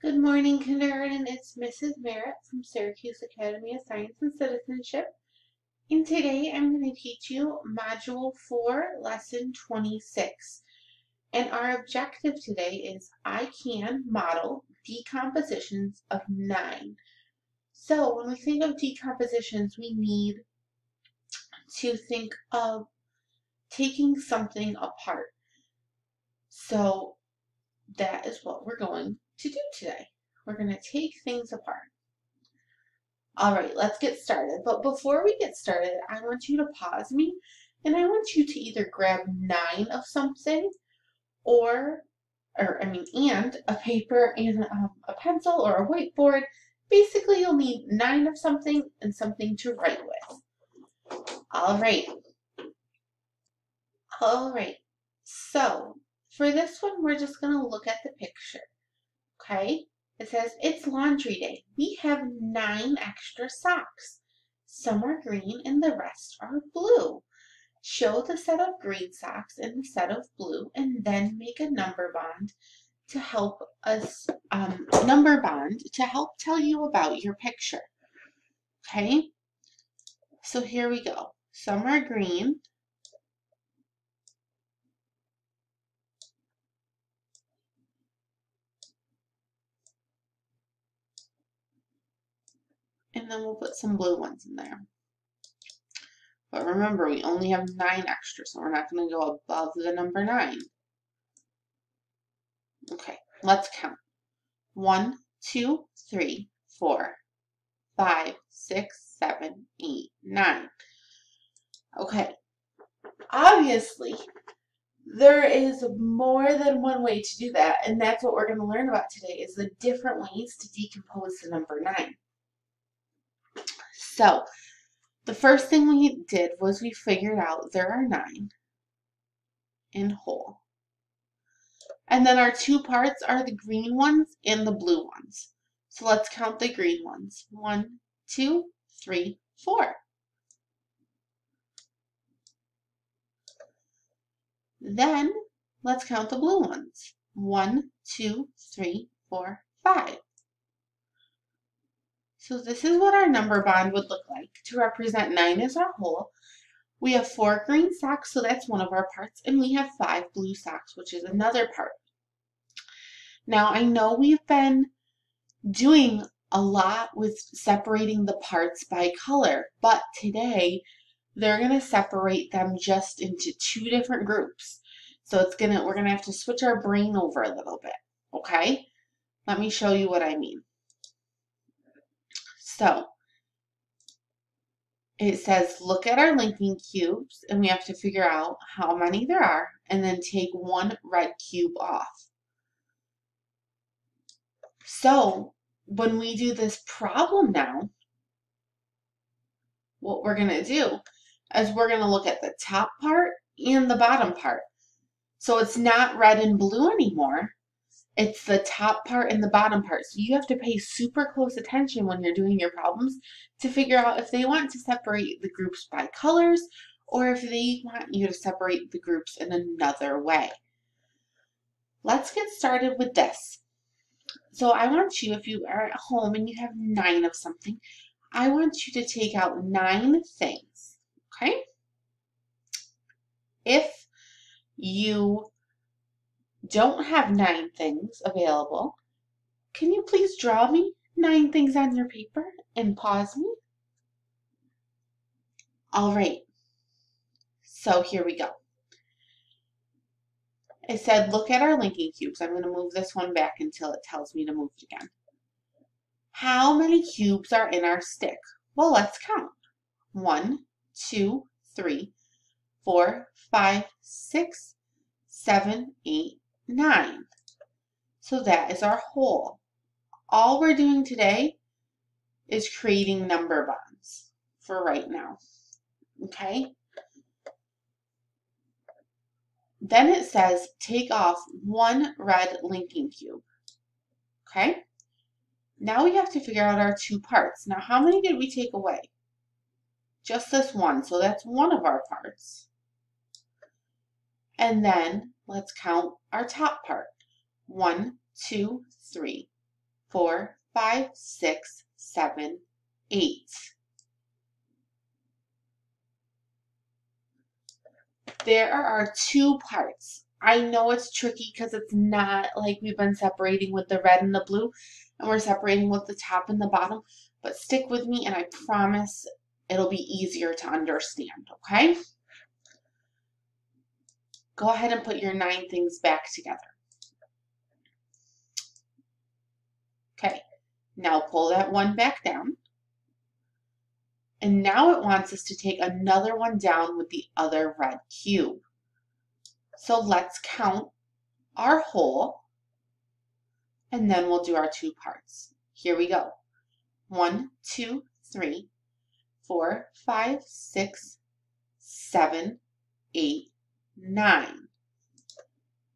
Good morning, kindergarten. It's Mrs. Merritt from Syracuse Academy of Science and Citizenship. And today I'm going to teach you Module 4, Lesson 26. And our objective today is I can model decompositions of 9. So when we think of decompositions, we need to think of taking something apart. So that is what we're going to do today. We're going to take things apart. All right, let's get started. But before we get started, I want you to pause me and I want you to either grab nine of something or, or I mean, and a paper and um, a pencil or a whiteboard. Basically, you'll need nine of something and something to write with. All right. All right. So for this one, we're just going to look at the picture. Okay? It says, it's laundry day. We have nine extra socks. Some are green and the rest are blue. Show the set of green socks and the set of blue and then make a number bond to help us, um, number bond to help tell you about your picture. Okay? So here we go. Some are green and then we'll put some blue ones in there. But remember, we only have nine extra, so we're not going to go above the number nine. Okay, let's count. One, two, three, four, five, six, seven, eight, nine. Okay, obviously, there is more than one way to do that, and that's what we're going to learn about today, is the different ways to decompose the number nine. So the first thing we did was we figured out there are nine in whole. And then our two parts are the green ones and the blue ones. So let's count the green ones. One, two, three, four. Then let's count the blue ones. One, two, three, four, five. So this is what our number bond would look like. To represent 9 as our whole, we have 4 green socks, so that's one of our parts, and we have 5 blue socks, which is another part. Now, I know we've been doing a lot with separating the parts by color, but today they're going to separate them just into two different groups. So it's going to we're going to have to switch our brain over a little bit, okay? Let me show you what I mean. So it says look at our linking cubes and we have to figure out how many there are and then take one red cube off. So when we do this problem now, what we're going to do is we're going to look at the top part and the bottom part. So it's not red and blue anymore. It's the top part and the bottom part. So you have to pay super close attention when you're doing your problems to figure out if they want to separate the groups by colors or if they want you to separate the groups in another way. Let's get started with this. So I want you, if you are at home and you have nine of something, I want you to take out nine things, okay? If you don't have nine things available, can you please draw me nine things on your paper and pause me? All right, so here we go. It said, look at our linking cubes. I'm going to move this one back until it tells me to move it again. How many cubes are in our stick? Well, let's count. One, two, three, four, five, six, seven, eight, 9. So that is our whole. All we're doing today is creating number bonds for right now. Okay? Then it says take off one red linking cube. Okay? Now we have to figure out our two parts. Now how many did we take away? Just this one, so that's one of our parts. And then let's count our top part. One, two, three, four, five, six, seven, eight. There are two parts. I know it's tricky because it's not like we've been separating with the red and the blue, and we're separating with the top and the bottom, but stick with me and I promise it'll be easier to understand, okay? Go ahead and put your nine things back together. Okay, now pull that one back down. And now it wants us to take another one down with the other red cube. So let's count our whole, and then we'll do our two parts. Here we go. One, two, three, four, five, six, seven, eight, nine.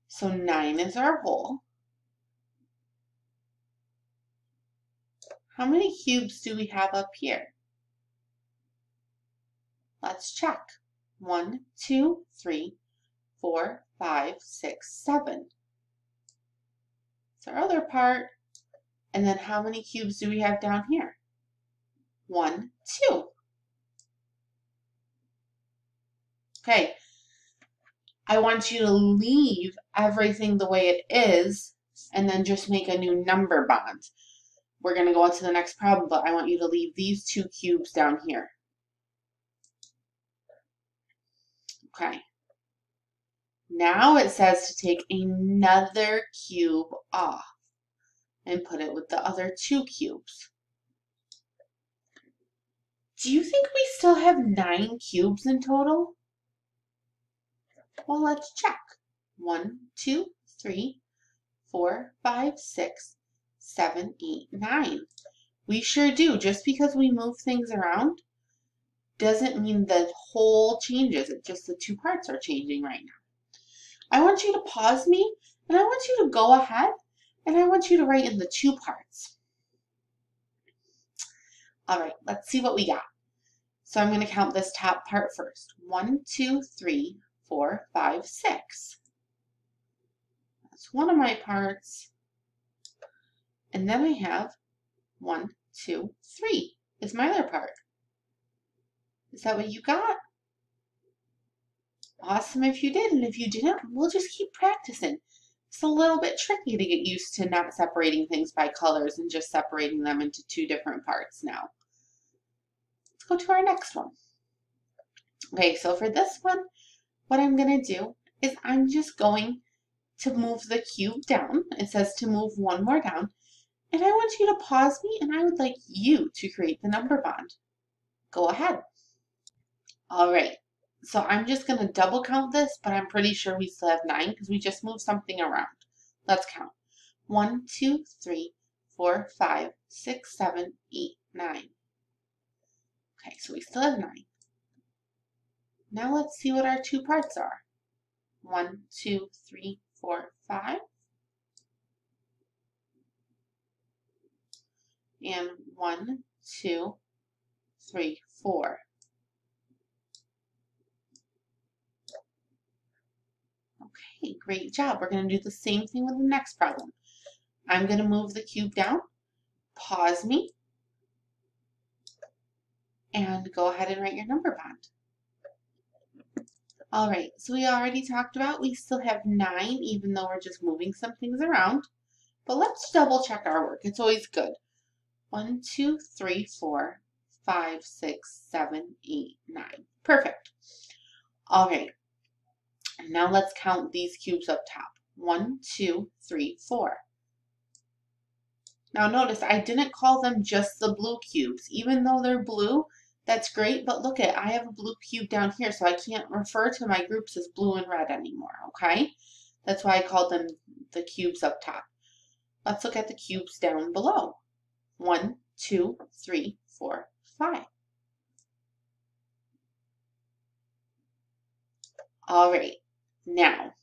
So nine is our whole. How many cubes do we have up here? Let's check. One, two, three, four, five, six, seven. It's our other part. And then how many cubes do we have down here? One, two. Okay, I want you to leave everything the way it is and then just make a new number bond. We're going to go on to the next problem, but I want you to leave these two cubes down here. Okay. Now it says to take another cube off and put it with the other two cubes. Do you think we still have nine cubes in total? Well, let's check. One, two, three, four, five, six, seven, eight, nine. We sure do. Just because we move things around doesn't mean the whole changes. It just the two parts are changing right now. I want you to pause me and I want you to go ahead and I want you to write in the two parts. All right, let's see what we got. So I'm going to count this top part first. One, two, three, four, five, six. That's one of my parts. And then I have one, two, three is my other part. Is that what you got? Awesome if you did, and if you didn't, we'll just keep practicing. It's a little bit tricky to get used to not separating things by colors and just separating them into two different parts now. Let's go to our next one. Okay, so for this one, what I'm going to do is I'm just going to move the cube down. It says to move one more down. And I want you to pause me and I would like you to create the number bond. Go ahead. All right, so I'm just going to double count this, but I'm pretty sure we still have nine because we just moved something around. Let's count. One, two, three, four, five, six, seven, eight, nine. Okay, so we still have nine. Now let's see what our two parts are. One, two, three, four, five. And one, two, three, four. Okay, great job. We're going to do the same thing with the next problem. I'm going to move the cube down, pause me, and go ahead and write your number bond. All right, so we already talked about we still have nine, even though we're just moving some things around. But let's double check our work. It's always good. One, two, three, four, five, six, seven, eight, nine. Perfect. All right. Now let's count these cubes up top. One, two, three, four. Now notice I didn't call them just the blue cubes. Even though they're blue, that's great, but look at, I have a blue cube down here, so I can't refer to my groups as blue and red anymore, okay? That's why I called them the cubes up top. Let's look at the cubes down below. One, two, three, four, five. All right, now,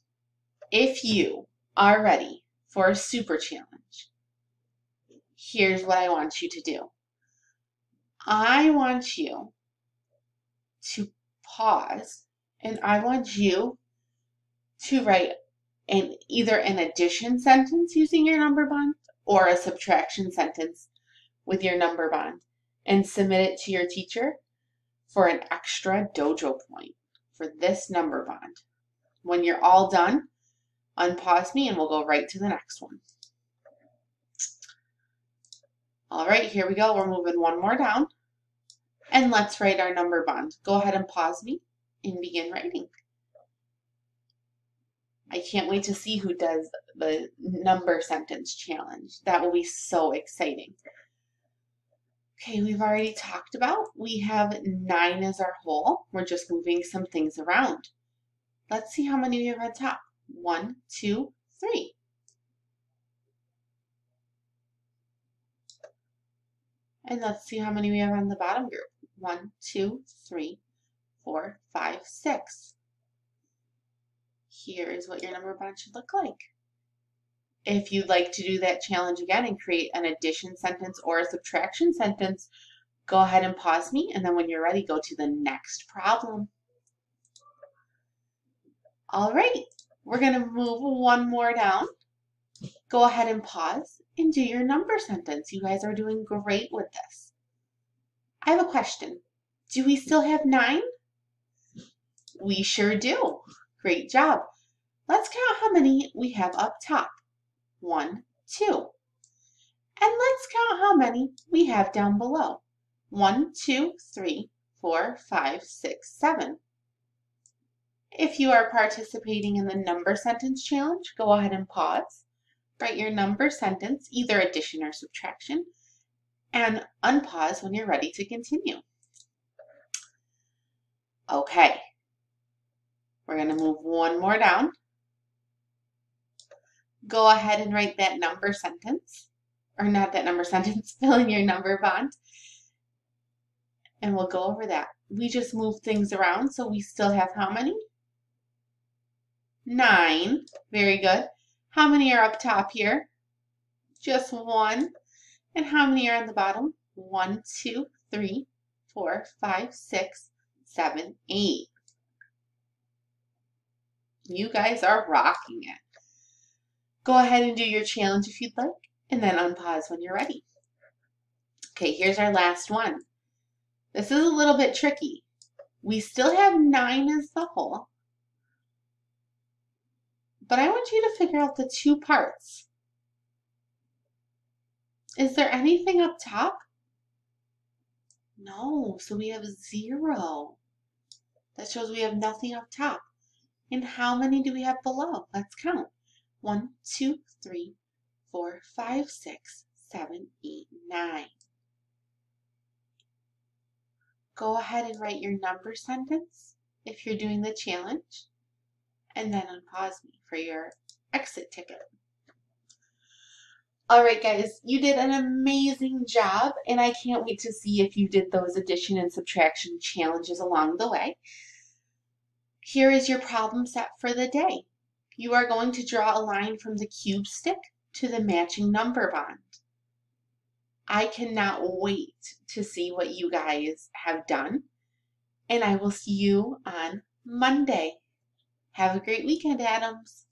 if you are ready for a super challenge, here's what I want you to do. I want you to pause and I want you to write an either an addition sentence using your number bond or a subtraction sentence with your number bond and submit it to your teacher for an extra dojo point for this number bond. When you're all done, unpause me and we'll go right to the next one. All right, here we go. We're moving one more down. And let's write our number bond. Go ahead and pause me and begin writing. I can't wait to see who does the number sentence challenge. That will be so exciting. Okay, we've already talked about, we have nine as our whole. We're just moving some things around. Let's see how many we have on top. One, two, three. And let's see how many we have on the bottom group. One, two, three, four, five, six. Here is what your number bond should look like. If you'd like to do that challenge again and create an addition sentence or a subtraction sentence, go ahead and pause me, and then when you're ready, go to the next problem. All right, we're going to move one more down. Go ahead and pause and do your number sentence. You guys are doing great with this. I have a question. Do we still have nine? We sure do. Great job. Let's count how many we have up top. One, two. And let's count how many we have down below. One, two, three, four, five, six, seven. If you are participating in the number sentence challenge, go ahead and pause. Write your number sentence, either addition or subtraction, and unpause when you're ready to continue. Okay, we're going to move one more down go ahead and write that number sentence, or not that number sentence, fill in your number bond, and we'll go over that. We just move things around, so we still have how many? Nine. Very good. How many are up top here? Just one. And how many are on the bottom? One, two, three, four, five, six, seven, eight. You guys are rocking it. Go ahead and do your challenge if you'd like, and then unpause when you're ready. Okay, here's our last one. This is a little bit tricky. We still have 9 as the whole, but I want you to figure out the two parts. Is there anything up top? No, so we have 0. That shows we have nothing up top. And how many do we have below? Let's count. One, two, three, four, five, six, seven, eight, nine. Go ahead and write your number sentence if you're doing the challenge, and then unpause me for your exit ticket. All right, guys, you did an amazing job, and I can't wait to see if you did those addition and subtraction challenges along the way. Here is your problem set for the day you are going to draw a line from the cube stick to the matching number bond. I cannot wait to see what you guys have done, and I will see you on Monday. Have a great weekend, Atoms.